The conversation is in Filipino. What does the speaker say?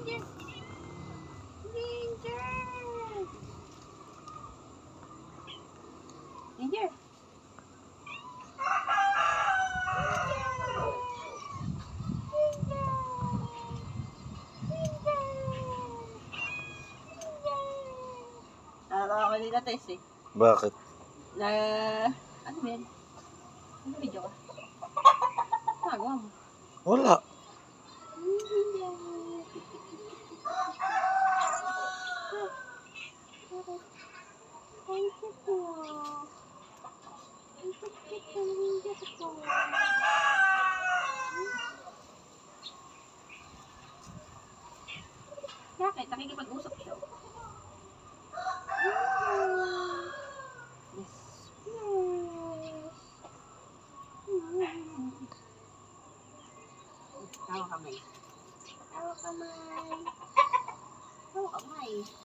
Danger! Danger! Danger! Nakakawa nila test eh. Bakit? Na, ano ba yan? Ano video ka? Nagawa mo. Wala. Thank you po. Thank you po. Thank you po. Bakit? Nakikipag-usap siya. Yes. Tawa kamay. Tawa kamay. Tawa kamay.